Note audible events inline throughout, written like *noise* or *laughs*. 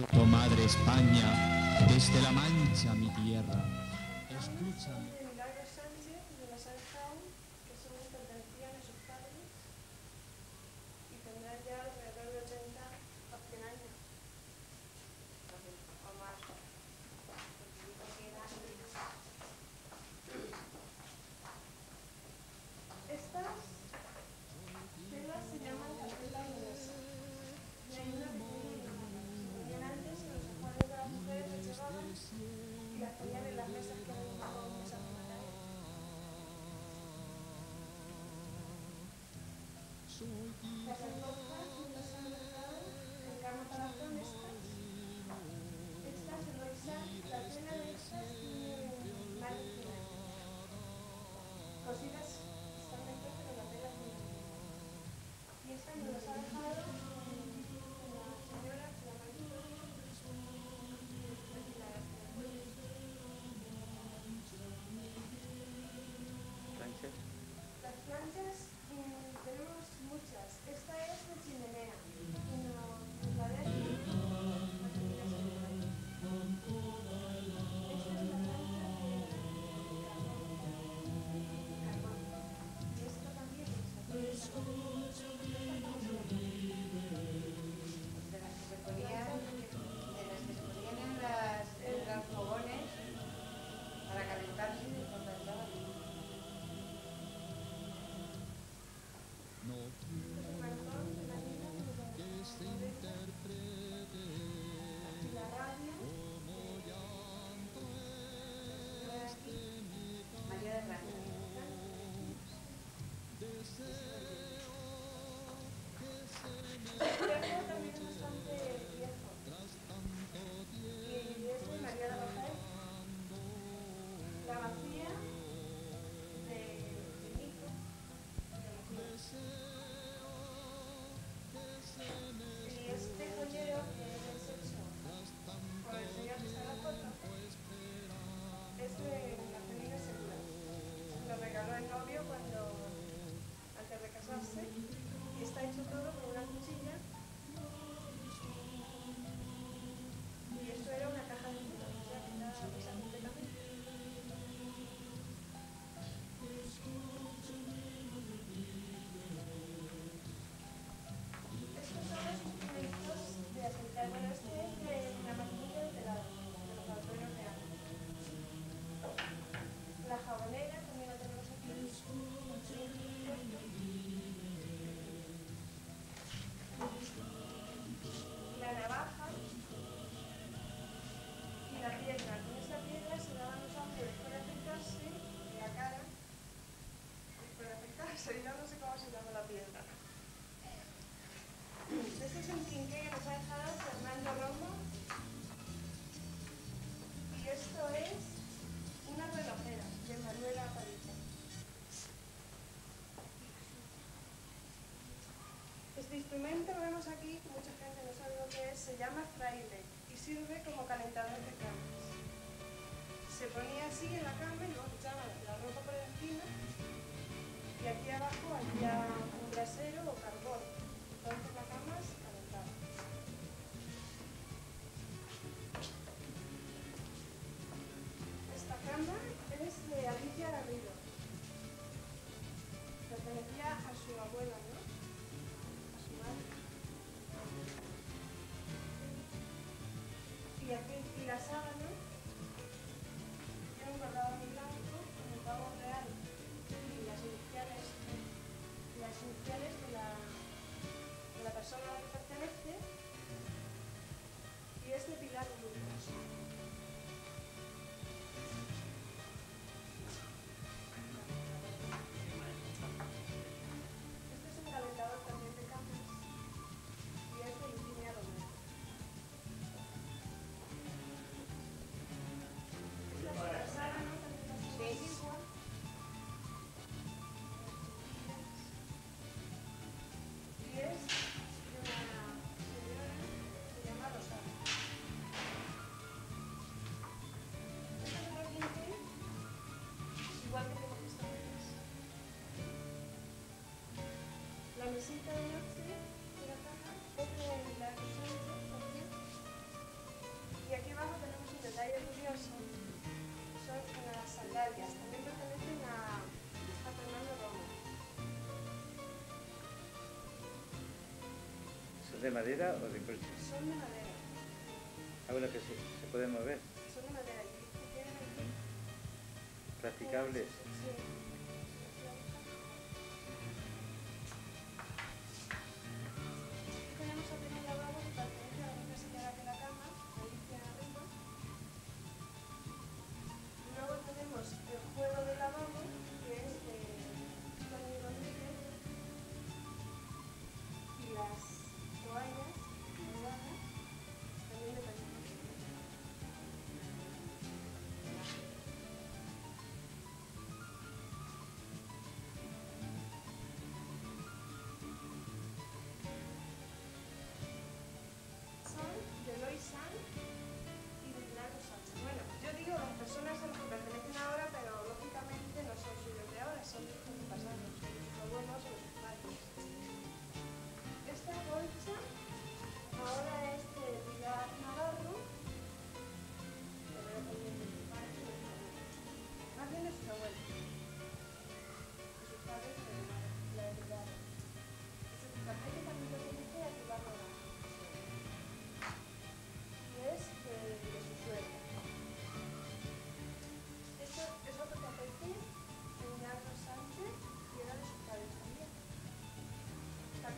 Oh madre España, desde la Mancha mi tierra, escúchame. this thing down. Se ponía así en la cama y luego echaba la ropa por encima y aquí abajo había un brasero o carbón. Entonces la cama se calentaba. Esta cama es de Alicia Garrido. Pertenecía a su abuela, ¿no? A su madre. Y aquí y la sábana La mesita de noche de la caja es de la también. Y aquí abajo tenemos un detalle curioso. Son unas sandalias. También pertenecen a, a Fernando Romo. ¿Son de madera o de coche? Son de madera. Ah, bueno, que se, se pueden mover. Son de madera. Y tienen aquí Practicables. Sí.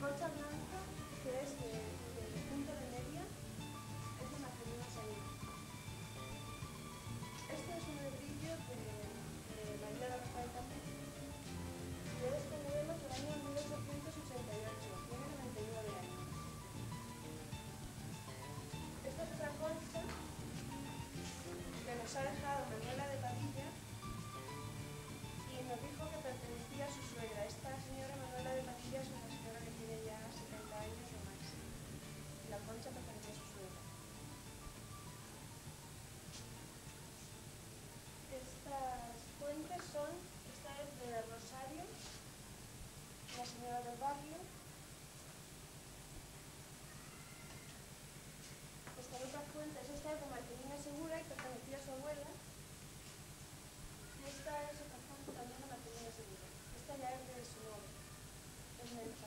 La colcha blanca, que es de, de punto de media, es de Marcelina Saín. Este es un brillo de, de María de Rafael. Y es este modelo del año 1888, tiene 99 años. Esta es otra bolsa que nos ha dejado fuentes son, esta es de Rosario, una señora del barrio. Esta otra fuente es esta de Marcelina Segura y pertenecía a su abuela. Y esta es otra fuente también de Marcelina Segura. Esta ya es de su novio, es menos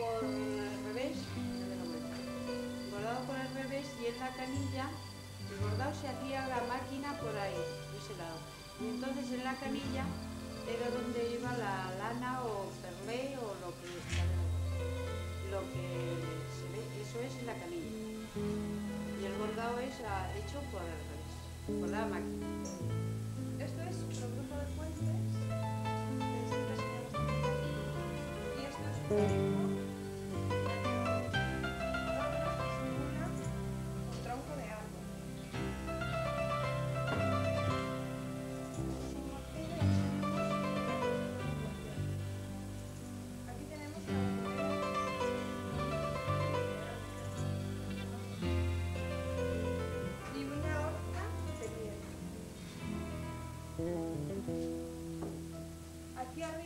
por el revés, bordado por el revés y en la canilla el bordado se hacía la máquina por ahí, de ese lado. Y entonces en la canilla era donde iba la lana o perlé o lo que, lo que se ve, eso es en la canilla. Y el bordado es ah, hecho por el revés, por la máquina. Esto es un grupo de puentes. Y esto es... aquí.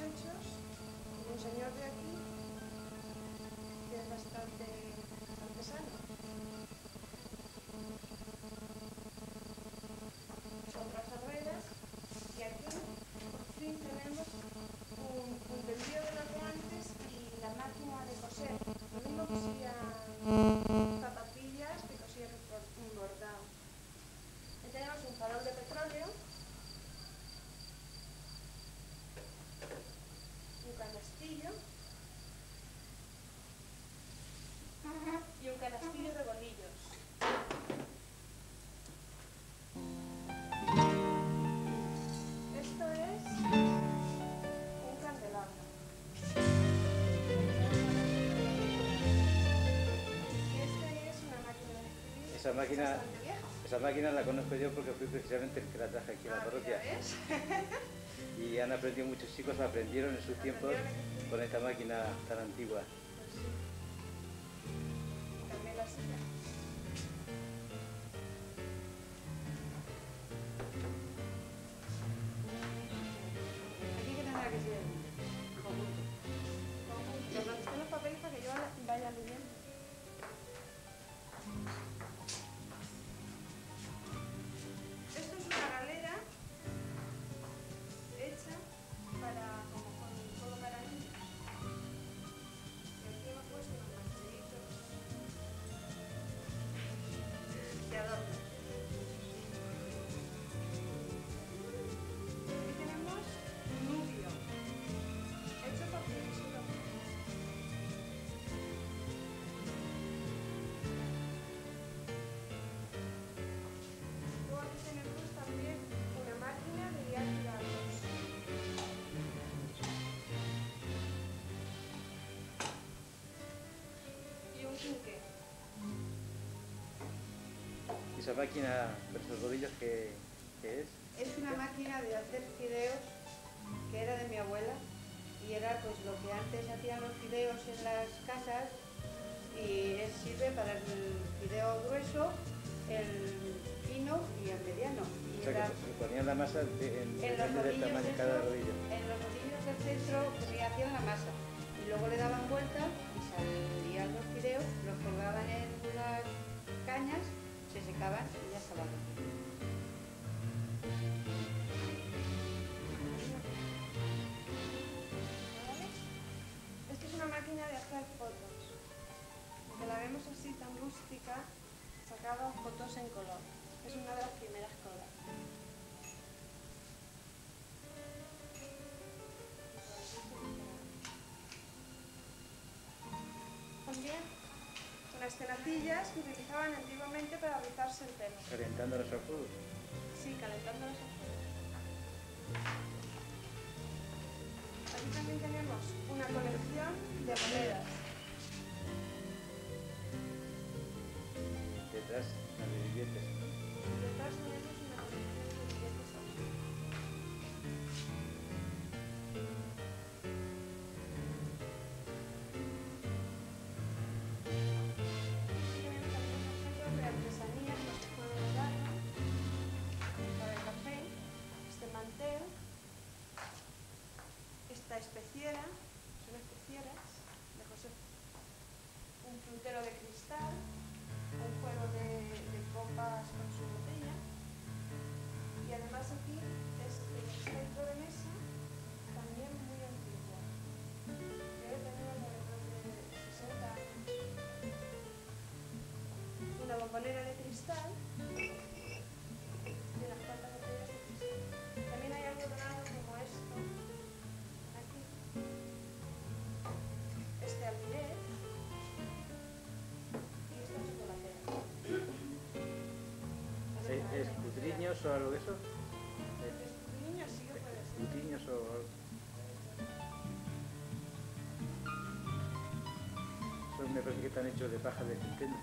hechos, un señor de Esa máquina, esa máquina la conozco yo porque fui precisamente el que la traje aquí a la parroquia. Y han aprendido muchos chicos, aprendieron en sus tiempos con esta máquina tan antigua. Esa máquina esos rodillos que, es? Es una máquina de hacer fideos que era de mi abuela y era pues lo que antes hacían los fideos en las casas y sirve para el fideo grueso, el fino y el mediano. o sea, que se ponían la masa de, en, en los del tamaño de cada rodillo. En los rodillos del centro se hacían la masa y luego le daban vuelta y salían los fideos, los colgaban en unas cañas, se secaban y ya estaban. Esta es una máquina de hacer fotos. Aunque la vemos así tan rústica, sacaba fotos en color. Es una de las unas tenacillas que utilizaban antiguamente para rizarse el pelo. Calentando los ojos. Sí, calentando los ojos. Aquí también tenemos una colección de monedas. Detrás, las de billetes. Detrás especiera, son especieras de José, un frutero de cristal, un juego de, copas con su botella y además aquí es el centro de mesa también muy antiguo. Debe tener alrededor de 60 años. Una bombonera de cristal cutriños o algo de eso? ¿Es Niños sí que puede ser. cutriños o algo? Esos me parece que están hechos de paja de centeno.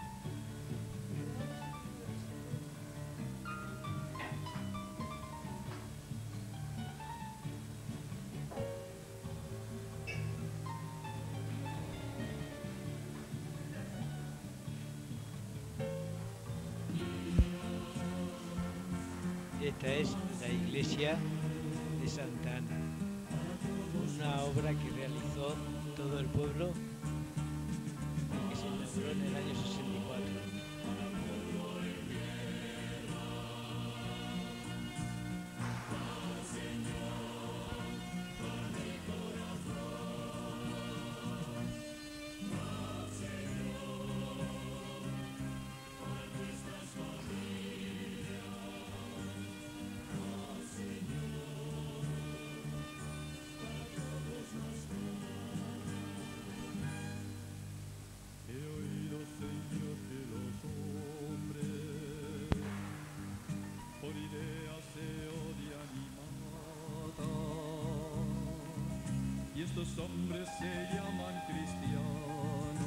Iglesia de Santa Ana, una obra que realizó todo el pueblo que se inauguró en el año estos hombres se llaman cristianos.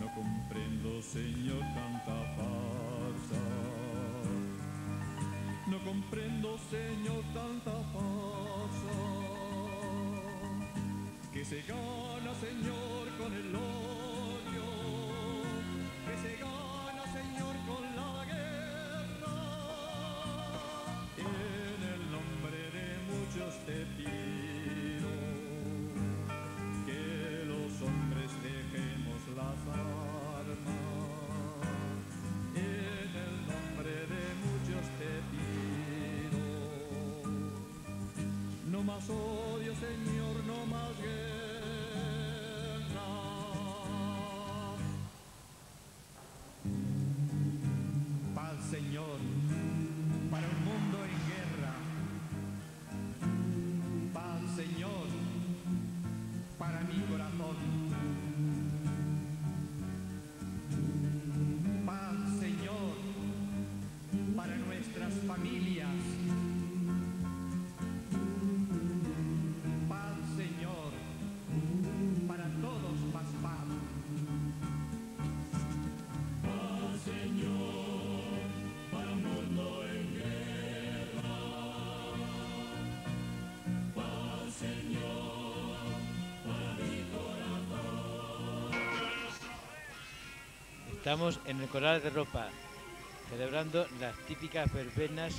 No comprendo, Señor, tanta farsa. No comprendo, Señor, tanta farsa que se gana, Señor, con el odio, que se gana, Señor, con la guerra. En el nombre de muchos te pido más odio, Señor, no más guerra. Paz, Señor, Estamos en el Coral de Ropa, celebrando las típicas verbenas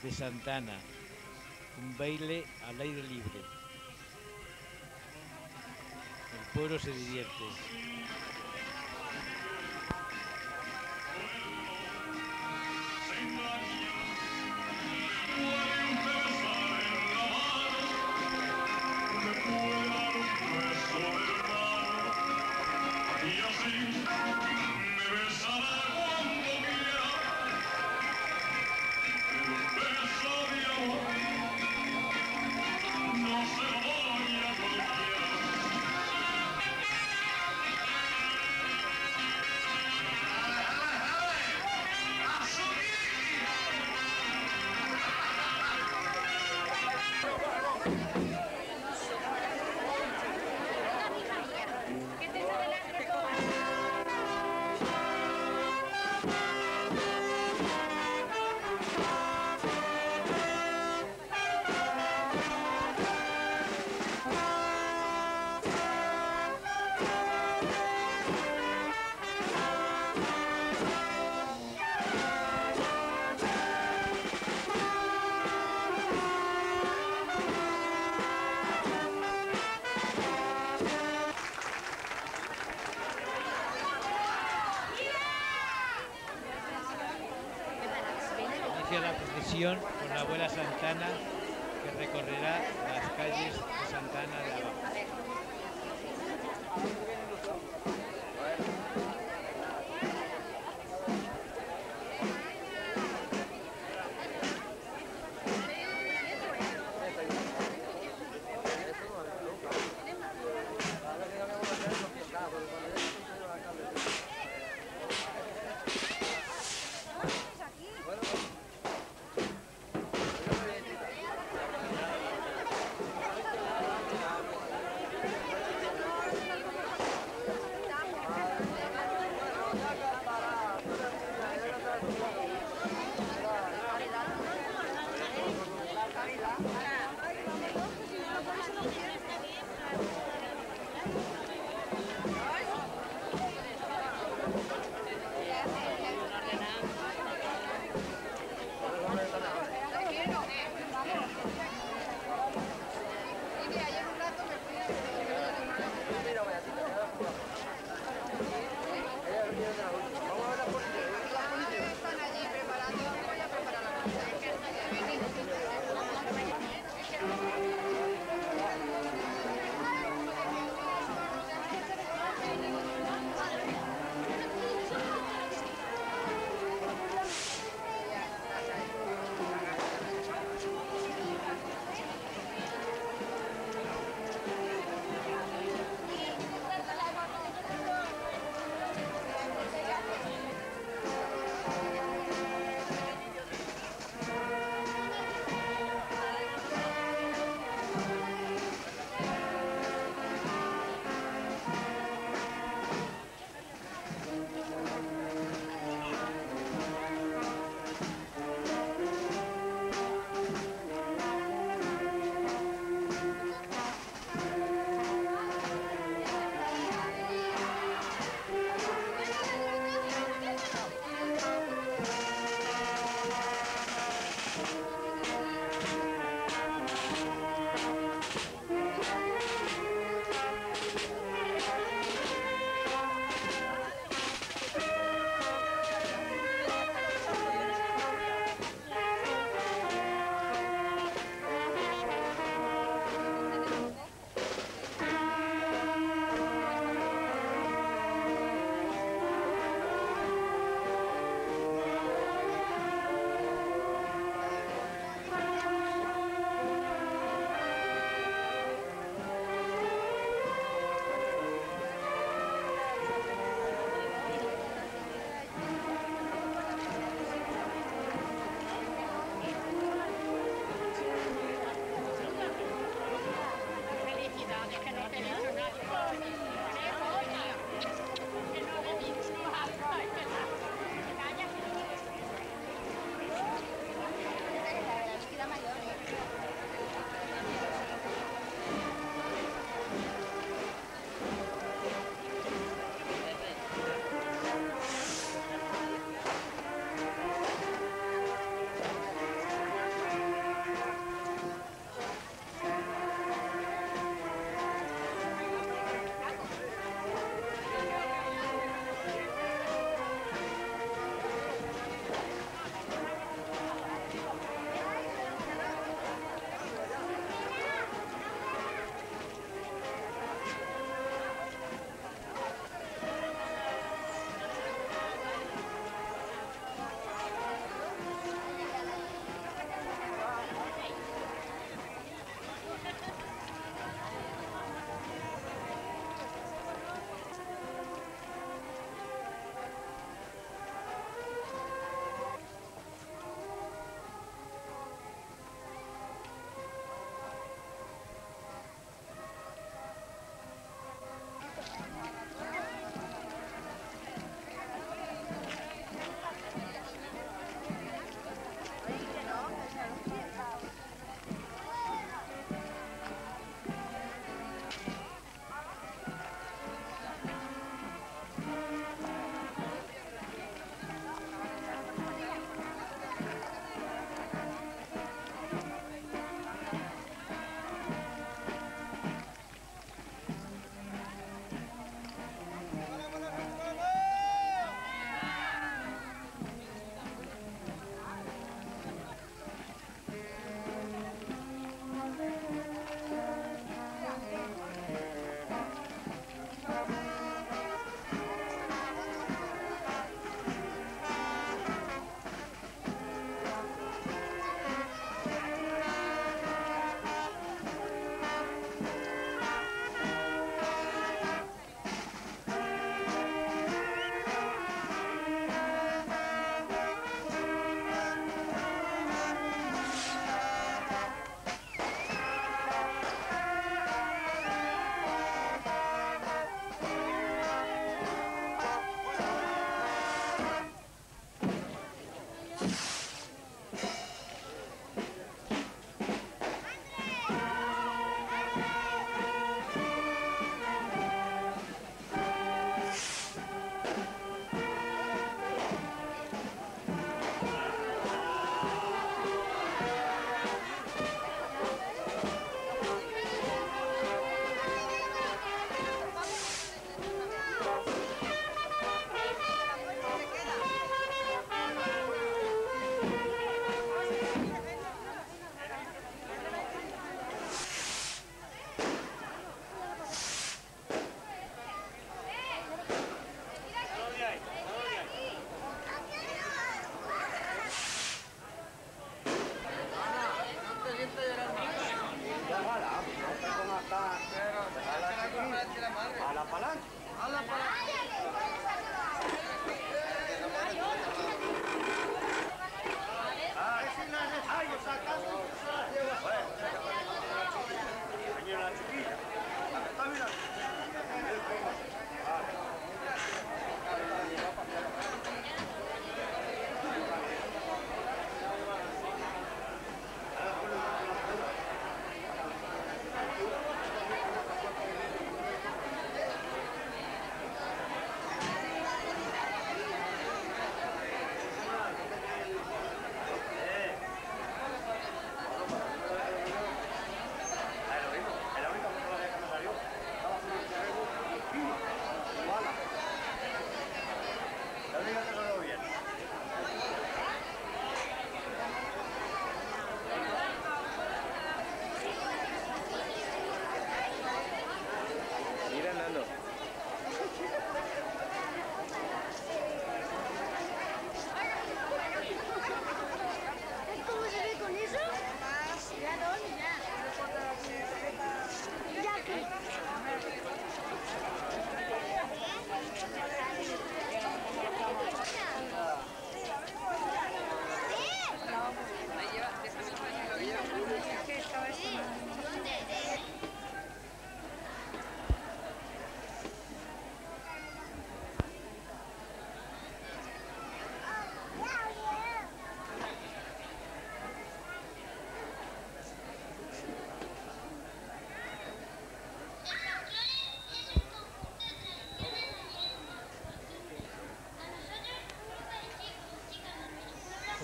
de Santana, un baile al aire libre. El pueblo se divierte. Inicia la procesión con la abuela Santana que recorrerá las calles de Santana de abajo.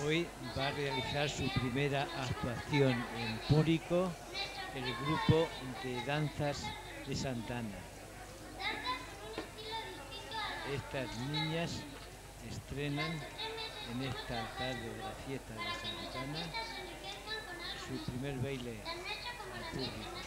Hoy va a realizar su primera actuación en público el grupo de danzas de Santana. Estas niñas estrenan en esta tarde de la fiesta de Santana su primer baile público.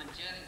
Y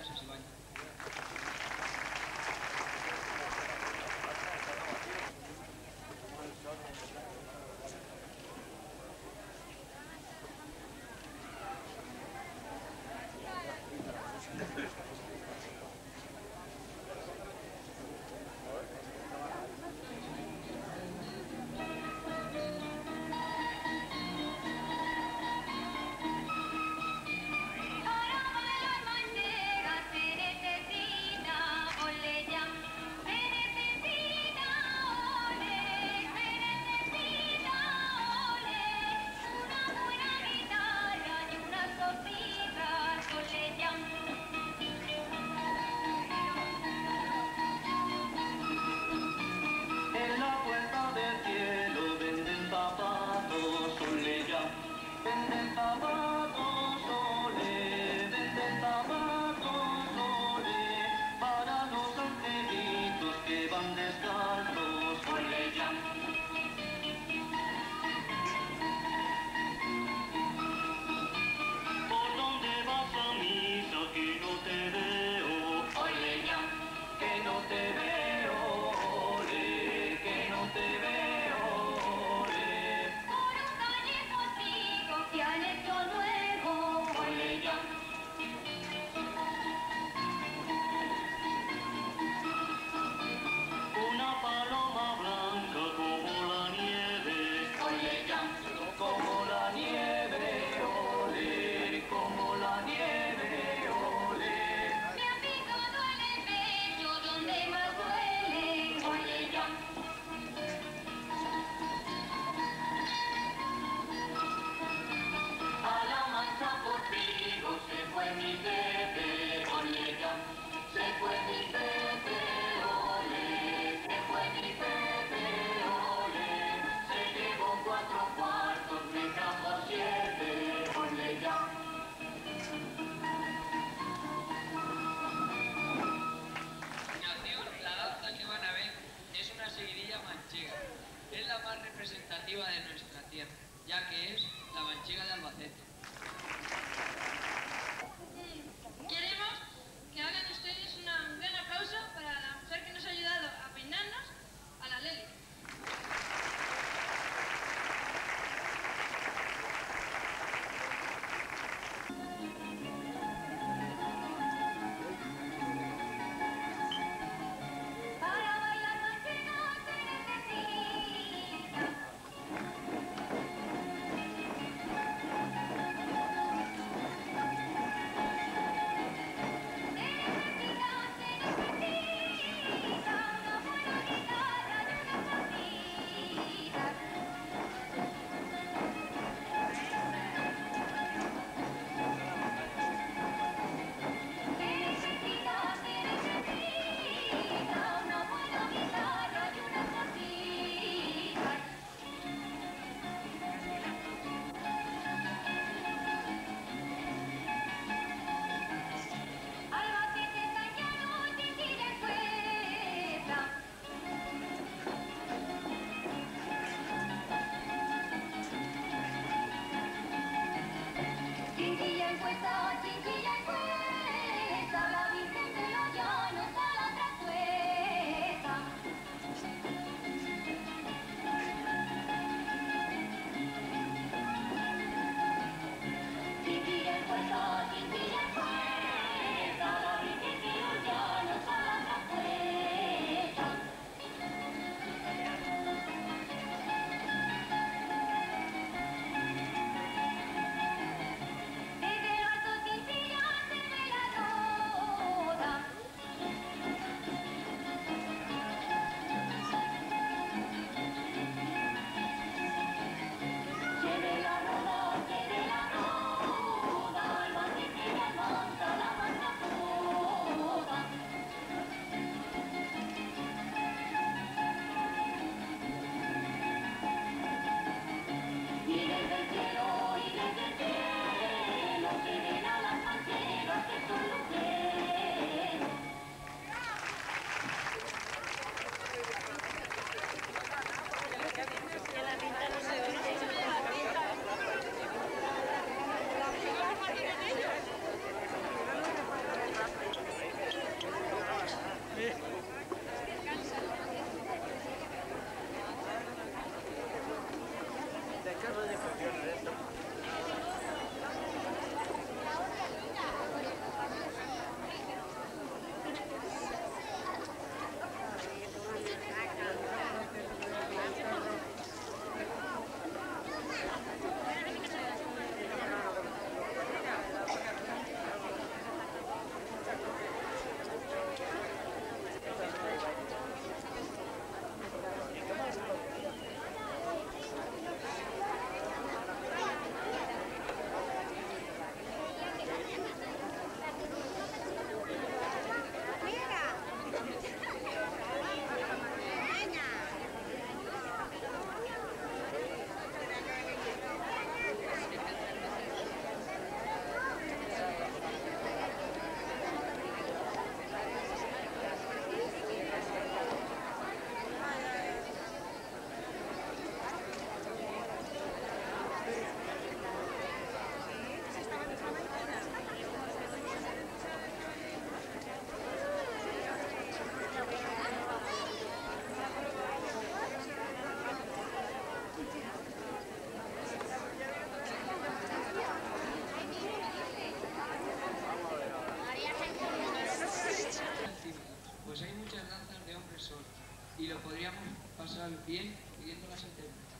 bien pidiendo las intérpretes.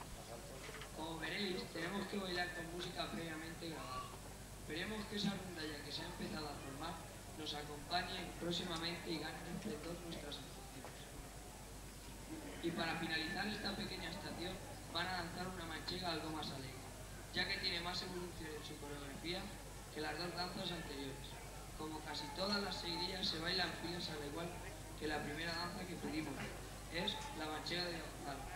Como veréis, tenemos que bailar con música previamente grabada. Esperemos que esa rondalla que se ha empezado a formar nos acompañe próximamente y gane esplendor nuestras actuaciones. Y para finalizar esta pequeña estación, van a danzar una manchega algo más alegre, ya que tiene más evolución en su coreografía que las dos danzas anteriores. Como casi todas las seguidillas se bailan filas al igual que la primera danza que pedimos, es la manchega de Gonzalo.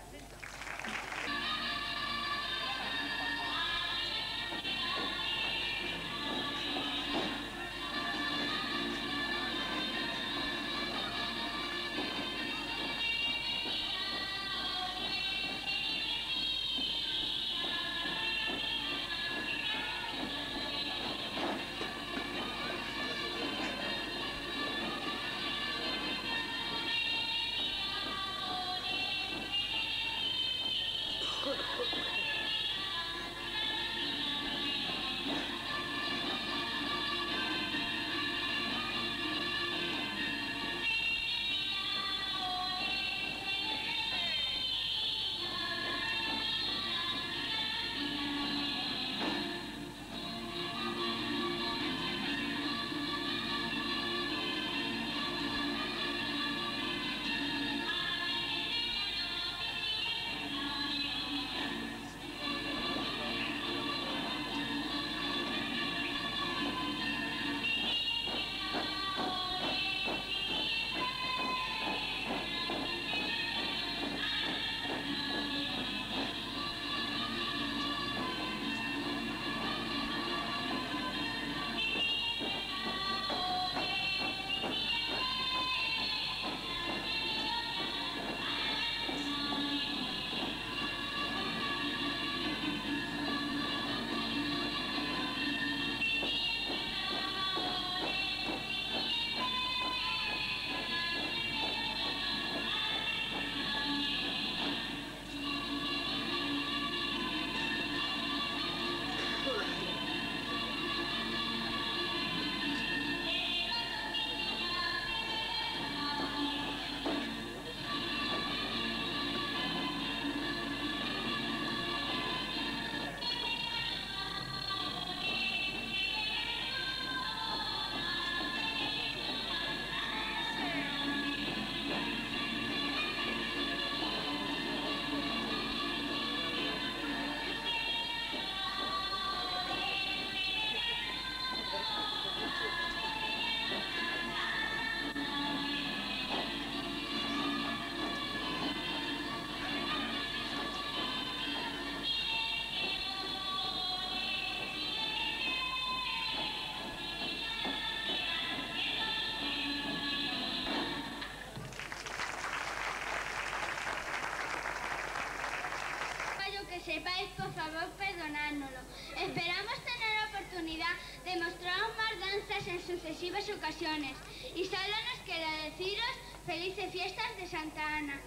Sepáis, por favor, perdonádnoslo. Esperamos tener la oportunidad de mostraros más danzas en sucesivas ocasiones. Y solo nos queda deciros felices fiestas de Santa Ana.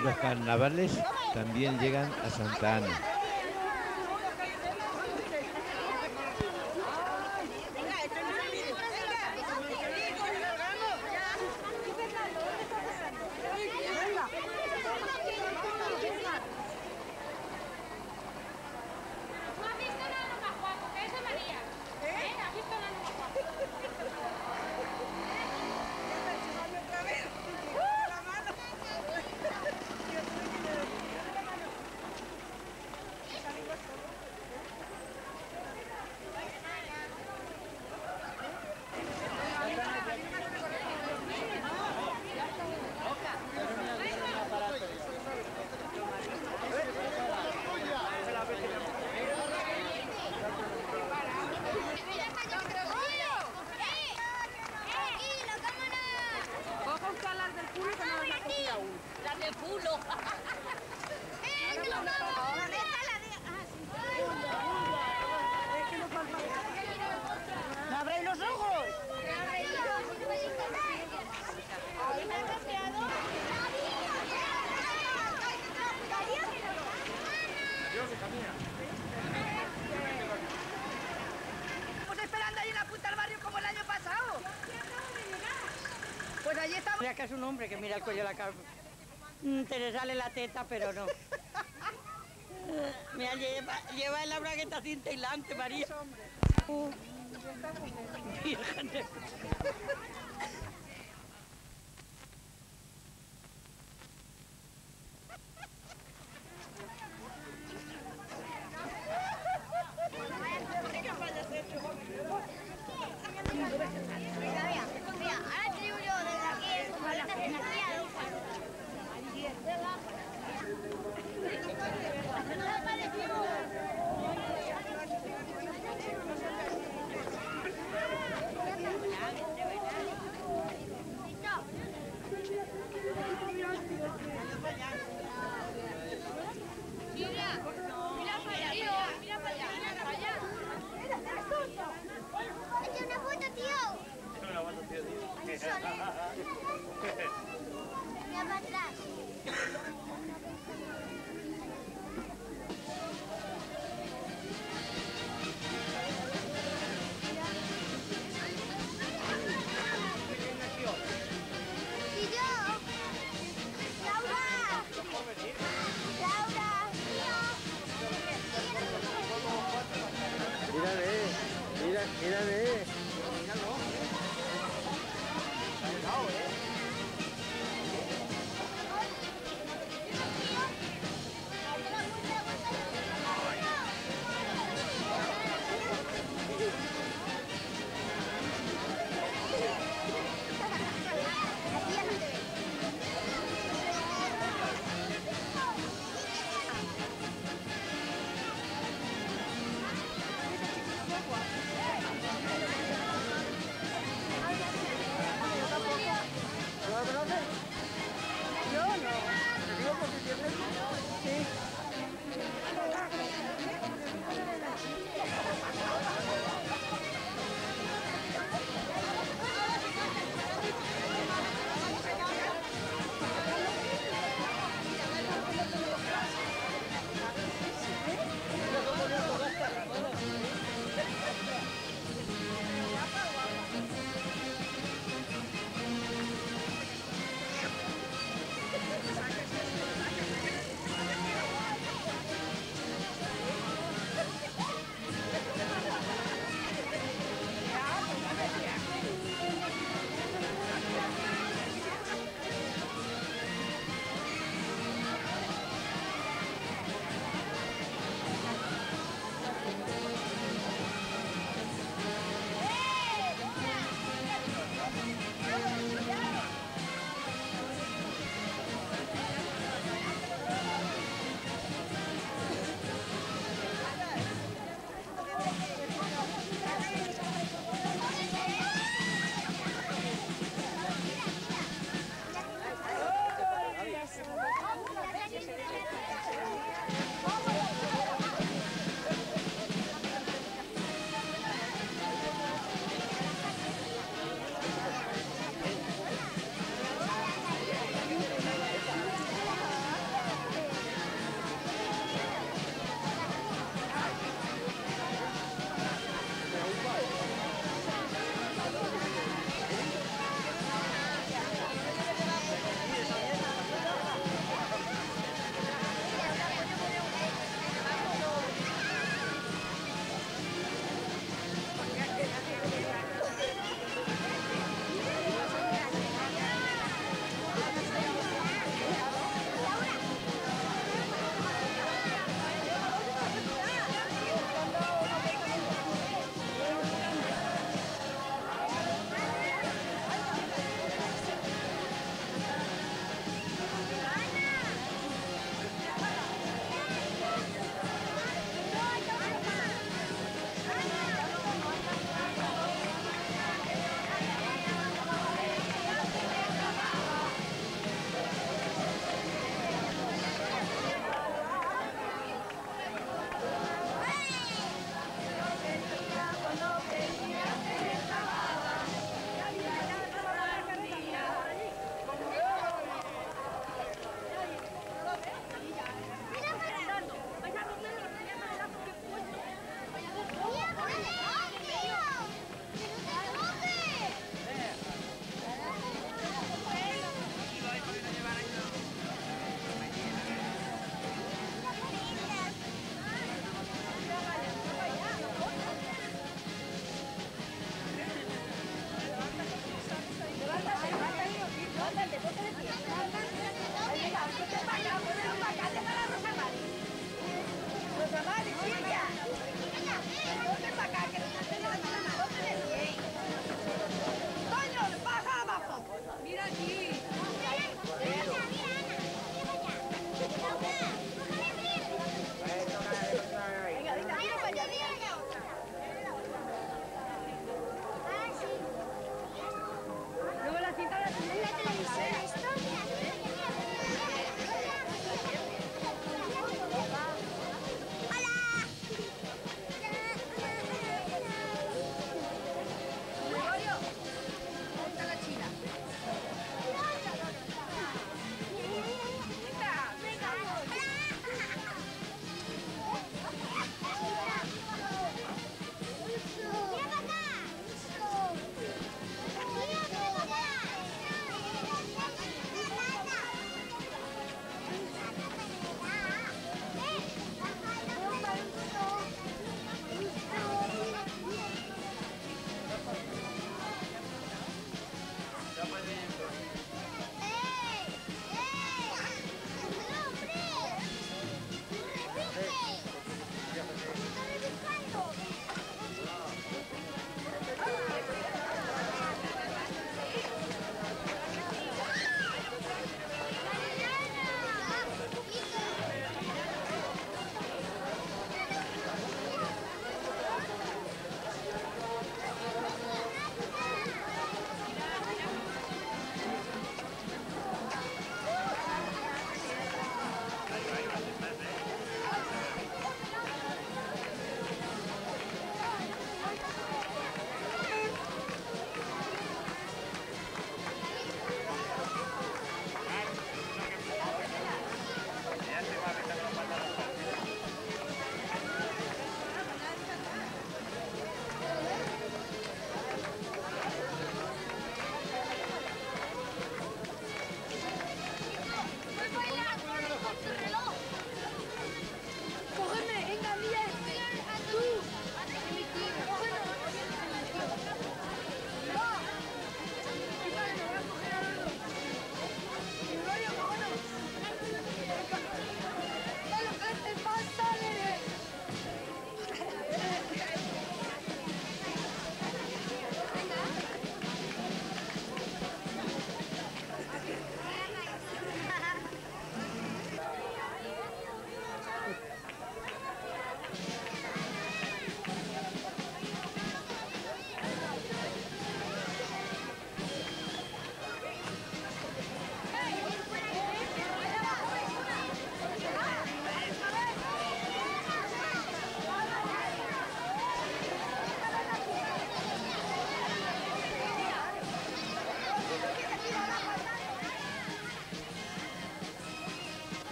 Los carnavales también llegan a Santa Ana. mira el cuello la cara. Mm, te le sale la teta, pero no. *laughs* Mira, lleva, lleva la bragueta cinta hilante, María. *laughs* Minha madrasta.